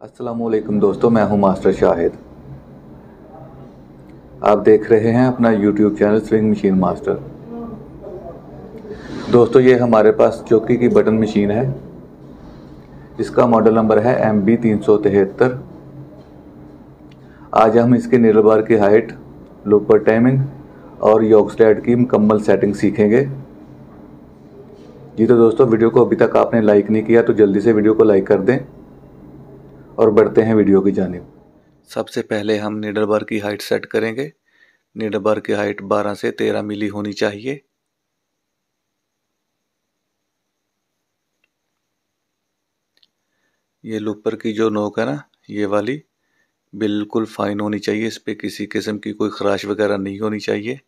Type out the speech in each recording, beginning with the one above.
असलकुम दोस्तों, मैं हूँ मास्टर शाहिद। आप देख रहे हैं अपना YouTube channel swing machine master दोस्तों, ये हमारे पास चौकी की बटन मशीन है। इसका मॉडल नंबर है एम बी तीन सौ तिहत्तर। आज हम इसके नीडल बार की हाइट लोपर टाइमिंग और योग स्टैट की मुकम्मल सेटिंग सीखेंगे। जी तो दोस्तों, वीडियो को अभी तक आपने लाइक नहीं किया तो जल्दी से वीडियो को लाइक कर दें। और बढ़ते हैं वीडियो की जानब। सबसे पहले हम नीडल बार की हाइट सेट करेंगे। नीडल बार की हाइट 12 से 13 मिली होनी चाहिए। ये लूपर की जो नोक है ना, ये वाली, बिल्कुल फाइन होनी चाहिए। इस पर किसी किस्म की कोई खराश वगैरह नहीं होनी चाहिए।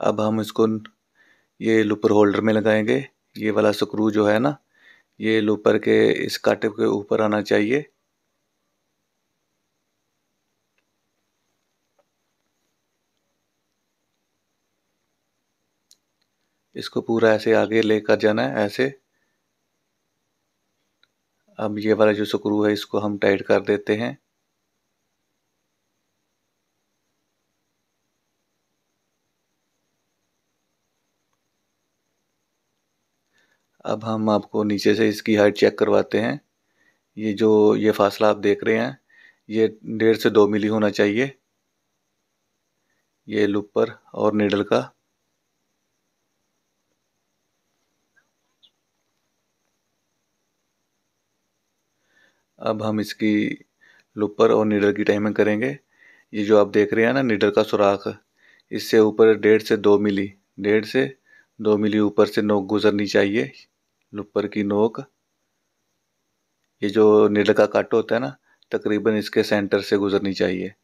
अब हम इसको ये लूपर होल्डर में लगाएँगे। ये वाला स्क्रू जो है ना, ये लूपर के इस काटे के ऊपर आना चाहिए। इसको पूरा ऐसे आगे लेकर जाना है, ऐसे। अब ये वाला जो स्क्रू है, इसको हम टाइट कर देते हैं। अब हम आपको नीचे से इसकी हाइट चेक करवाते हैं। ये जो, ये फासला आप देख रहे हैं, ये डेढ़ से दो मिली होना चाहिए। ये लुपर और नीडल का। अब हम इसकी लुपर और नीडल की टाइमिंग करेंगे। ये जो आप देख रहे हैं ना नीडल का सुराख, इससे ऊपर डेढ़ से दो मिली, डेढ़ से दो मिली, ऊपर से नोक गुजरनी चाहिए। लुपर की नोक। ये जो नील का कट होता है ना, तकरीबन इसके सेंटर से गुजरनी चाहिए।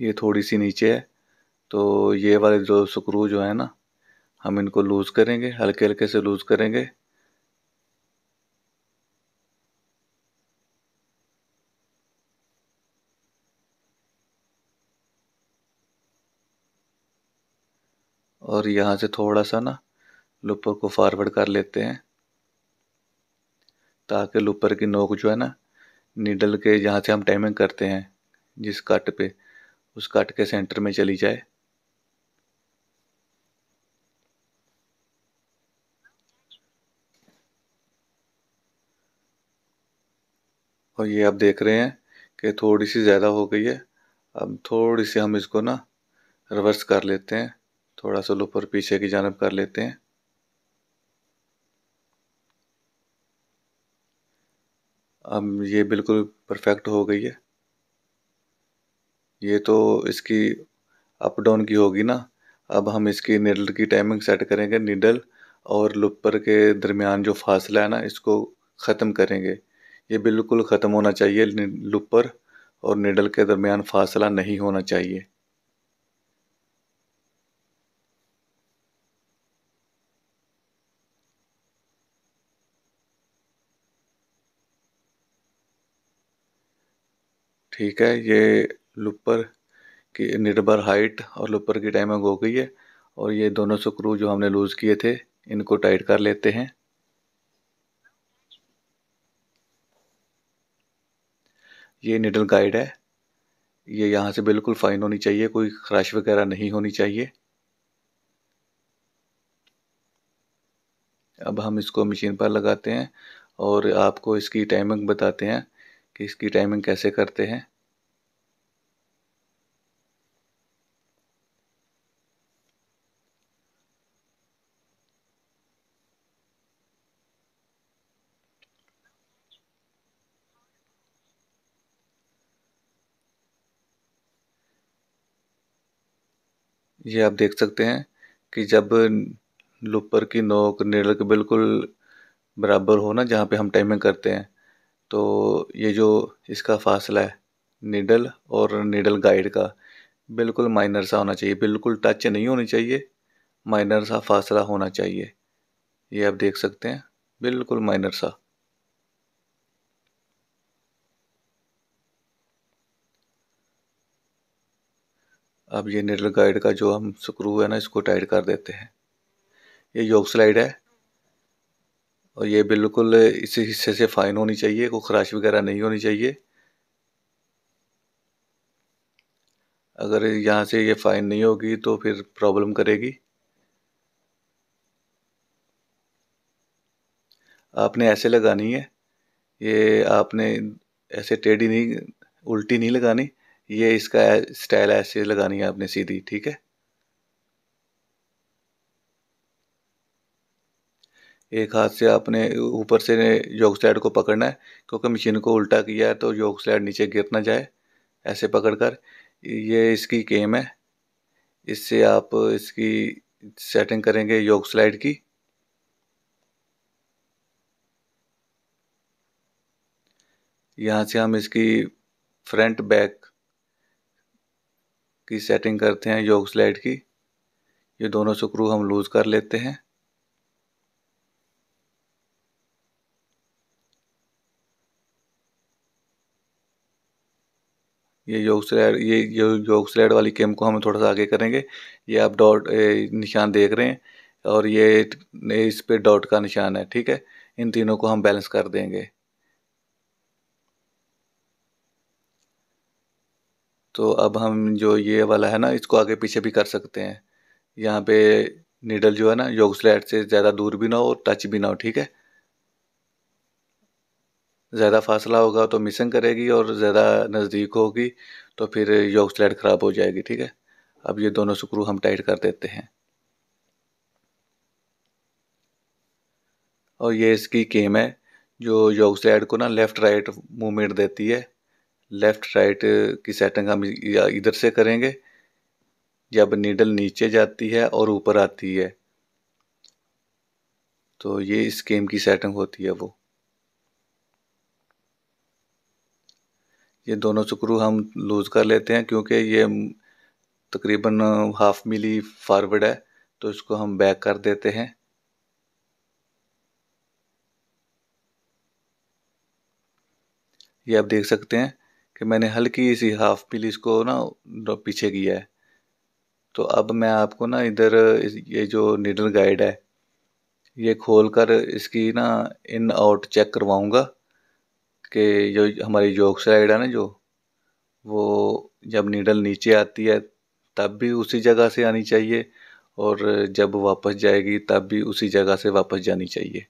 ये थोड़ी सी नीचे है तो ये वाले जो स्क्रू जो है ना, हम इनको लूज़ करेंगे, हल्के हल्के से लूज़ करेंगे। और यहाँ से थोड़ा सा ना लुपर को फॉरवर्ड कर लेते हैं, ताकि लुपर की नोक जो है ना नीडल के जहाँ से हम टाइमिंग करते हैं, जिस कट पे, उस कट के सेंटर में चली जाए। और ये आप देख रहे हैं कि थोड़ी सी ज़्यादा हो गई है, अब थोड़ी सी हम इसको ना रिवर्स कर लेते हैं, थोड़ा सा लुपर पीछे की जानब कर लेते हैं। अब ये बिल्कुल परफेक्ट हो गई है। ये तो इसकी अप डाउन की होगी ना। अब हम इसकी निडल की टाइमिंग सेट करेंगे निडल और लुपर के दरमियान जो फासला है ना, इसको ख़त्म करेंगे। ये बिल्कुल ख़त्म होना चाहिए लुपर और निडल के दरमियान फासला नहीं होना चाहिए। ठीक है, ये लुपर की निर्भर हाइट और लुपर की टाइमिंग हो गई है और ये दोनों स्क्रू जो हमने लूज़ किए थे, इनको टाइट कर लेते हैं। ये निडल गाइड है। ये यहाँ से बिल्कुल फाइन होनी चाहिए, कोई खराश वगैरह नहीं होनी चाहिए। अब हम इसको मशीन पर लगाते हैं और आपको इसकी टाइमिंग बताते हैं। कि इसकी टाइमिंग कैसे करते हैं। ये आप देख सकते हैं कि जब लुपर की नोक, नीडल के बिल्कुल बराबर हो ना, जहाँ पे हम टाइमिंग करते हैं तो ये जो इसका फासला है, नीडल और नीडल गाइड का, बिल्कुल माइनर सा होना चाहिए, बिल्कुल टच नहीं होनी चाहिए, माइनर सा फासला होना चाहिए। ये आप देख सकते हैं, बिल्कुल माइनर सा। अब ये निडल गाइड का जो हम स्क्रू है ना, इसको टाइट कर देते हैं। ये योग स्लाइड है और ये बिल्कुल इस हिस्से से फाइन होनी चाहिए, कोई खराश वगैरह नहीं होनी चाहिए। अगर यहाँ से ये फाइन नहीं होगी तो फिर प्रॉब्लम करेगी। आपने ऐसे लगानी है, ये आपने ऐसे टेढ़ी नहीं, उल्टी नहीं लगानी, ये इसका स्टाइल ऐसे लगानी है आपने सीधी, ठीक है? एक हाथ से आपने ऊपर से योग स्लाइड को पकड़ना है, क्योंकि मशीन को उल्टा किया है तो योग स्लाइड नीचे गिर ना जाए, ऐसे पकड़कर। ये इसकी गेम है। इससे आप इसकी सेटिंग करेंगे योग स्लाइड की। यहाँ से हम इसकी फ्रंट बैक की सेटिंग करते हैं योग स्लाइड की। ये दोनों स्क्रू हम लूज़ कर लेते हैं। ये योग स्लाइड ये योग स्लाइड वाली केम को हम थोड़ा सा आगे करेंगे, ये आप डॉट निशान देख रहे हैं और ये इस पे डॉट का निशान है, ठीक है? इन तीनों को हम बैलेंस कर देंगे। तो अब हम जो ये वाला है ना, इसको आगे पीछे भी कर सकते हैं। यहाँ पे नीडल जो है ना योग स्लाइड से ज़्यादा दूर भी ना हो और टच भी ना हो, ठीक है? ज़्यादा फासला होगा तो मिसिंग करेगी और ज़्यादा नज़दीक होगी तो फिर योग स्लाइड ख़राब हो जाएगी, ठीक है? अब ये दोनों स्क्रू हम टाइट कर देते हैं। और ये इसकी केम है, जो योग स्लाइड को ना लेफ़्ट राइट मूवमेंट देती है। लेफ़्ट राइट की सेटिंग हम इधर से करेंगे, जब नीडल नीचे जाती है और ऊपर आती है। तो ये इस गेम की सेटिंग होती है वो। ये दोनों स्क्रू हम लूज़ कर लेते हैं क्योंकि ये तकरीबन हाफ़ मिली फॉरवर्ड है तो इसको हम बैक कर देते हैं। ये आप देख सकते हैं कि मैंने हल्की सी हाफ़ मिली इसको ना पीछे किया है। तो अब मैं आपको ना इधर ये जो नीडल गाइड है, ये खोल कर इसकी ना इन आउट चेक करवाऊँगा। कि जो हमारी योग साइड है ना जो, वो जब नीडल नीचे आती है, तब भी उसी जगह से आनी चाहिए और जब वापस जाएगी, तब भी उसी जगह से वापस जानी चाहिए।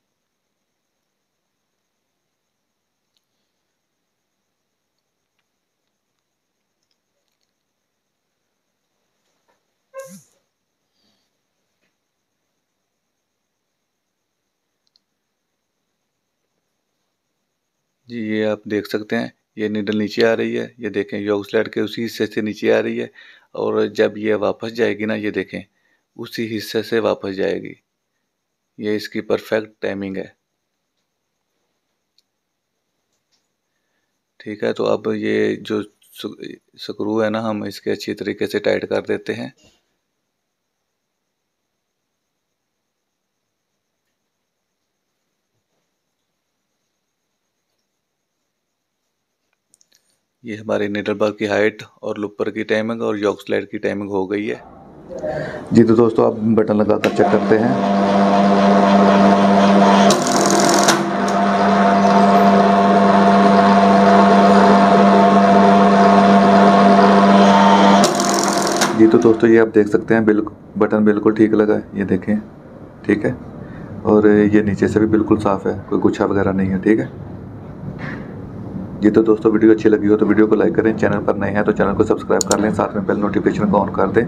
जी, ये आप देख सकते हैं, ये नीडल नीचे आ रही है, ये देखें योग स्लाइड के उसी हिस्से से नीचे आ रही है, और जब ये वापस जाएगी ना, ये देखें, उसी हिस्से से वापस जाएगी। ये इसकी परफेक्ट टाइमिंग है। ठीक है तो अब ये जो स्क्रू है ना, हम इसके अच्छी तरीके से टाइट कर देते हैं। ये हमारे नीडल बार की हाइट और लुपर की टाइमिंग और यॉक स्लाइड की टाइमिंग हो गई है। जी तो दोस्तों, आप बटन लगा कर चेक करते हैं। जी तो दोस्तों, ये आप देख सकते हैं बिल्कुल बटन बिल्कुल ठीक लगा है। ये देखें, ठीक है? और ये नीचे से भी बिल्कुल साफ़ है, कोई गुच्छा वगैरह नहीं है, ठीक है? जी तो दोस्तों, वीडियो अच्छी लगी हो तो वीडियो को लाइक करें, चैनल पर नए हैं तो चैनल को सब्सक्राइब कर लें, साथ में बेल नोटिफिकेशन को ऑन कर दें,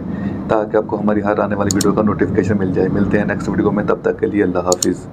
ताकि आपको हमारी हर आने वाली वीडियो का नोटिफिकेशन मिल जाए। मिलते हैं नेक्स्ट वीडियो में, तब तक के लिए अल्लाह हाफिज़।